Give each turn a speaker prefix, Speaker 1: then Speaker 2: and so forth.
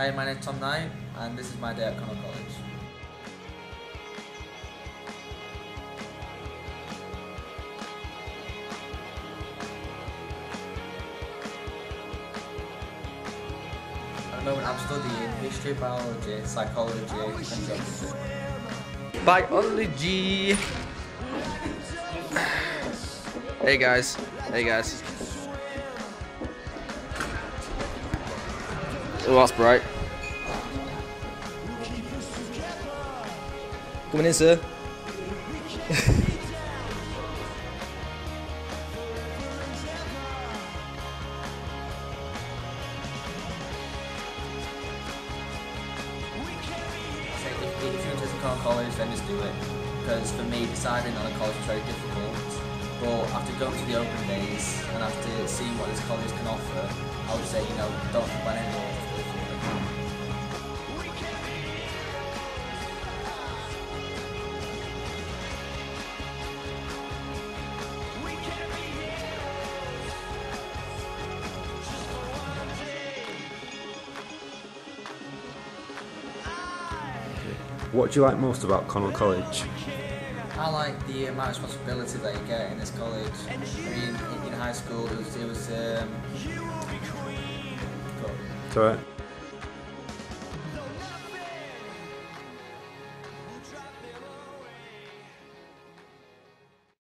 Speaker 1: Hi, my name's Tom Knight, and this is my day at Connell College. At the moment, I'm studying history, biology, psychology, and geography.
Speaker 2: Biology. Hey guys. Hey guys. Oh, that's bright. Coming in, sir.
Speaker 1: If, if you're interested in Connell College, then just do it. Because for me, deciding on a college is very difficult. But after going to the open days and after seeing what this college can offer, I would say, you know, don't plan anymore.
Speaker 3: What do you like most about Connell College?
Speaker 1: I like the amount of responsibility that you get in this college. I mean, in, in high school, it was, it was um,
Speaker 3: It's alright.